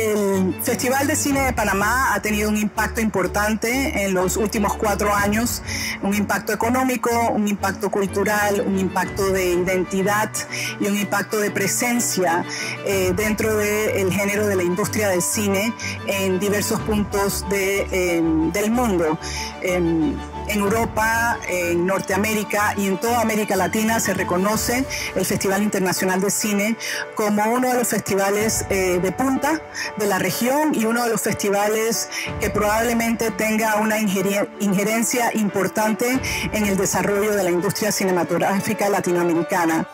El Festival de Cine de Panamá ha tenido un impacto importante en los últimos cuatro años, un impacto económico, un impacto cultural, un impacto de identidad y un impacto de presencia eh, dentro del género de la industria del cine en diversos puntos del mundo. En Europa, en Norteamérica y en toda América Latina se reconoce el Festival Internacional de Cine como uno de los festivales eh, de punta de la región y uno de los festivales que probablemente tenga una injerencia importante en el desarrollo de la industria cinematográfica latinoamericana.